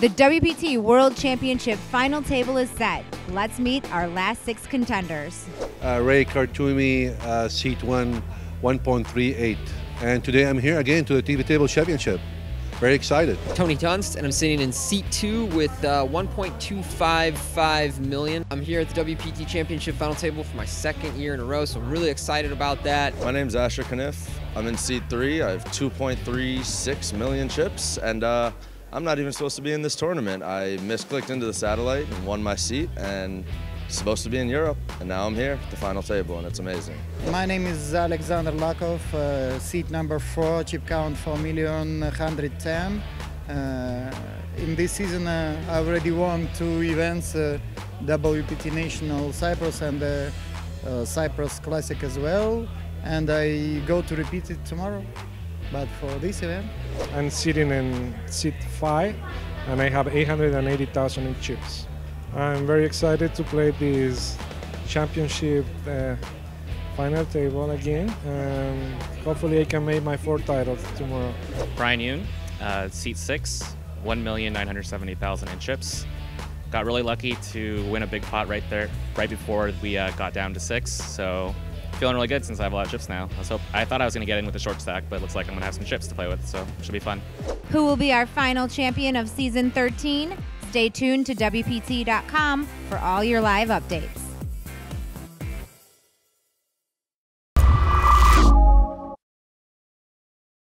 The WPT World Championship final table is set. Let's meet our last six contenders. Uh, Ray Qartomy, uh, seat one, 1.38. And today I'm here again to the TV Table Championship. Very excited. Tony Dunst, and I'm sitting in seat two with uh, 1.255 million. I'm here at the WPT Championship final table for my second year in a row, so I'm really excited about that. My name's Asher Connif. I'm in seat three. I have 2.36 million chips, and uh, I'm not even supposed to be in this tournament. I misclicked into the satellite and won my seat, and supposed to be in Europe, and now I'm here at the final table, and it's amazing. My name is Alexander Lakhov, uh, seat number four, chip count 4,110. Uh, in this season, uh, I already won two events, uh, WPT National Cyprus and uh, uh, Cyprus Classic as well, and I go to repeat it tomorrow. But for this event, I'm sitting in seat five, and I have 880,000 in chips. I'm very excited to play this championship uh, final table again. and hopefully, I can make my fourth title tomorrow. Bryan Yoon, uh, seat six, 1,970,000 in chips. Got really lucky to win a big pot right there, right before we uh, got down to six. So feeling really good since I have a lot of chips now. I, hope, I thought I was going to get in with a short stack, but it looks like I'm going to have some chips to play with, so it should be fun. Who will be our final champion of season 13? Stay tuned to WPT.com for all your live updates.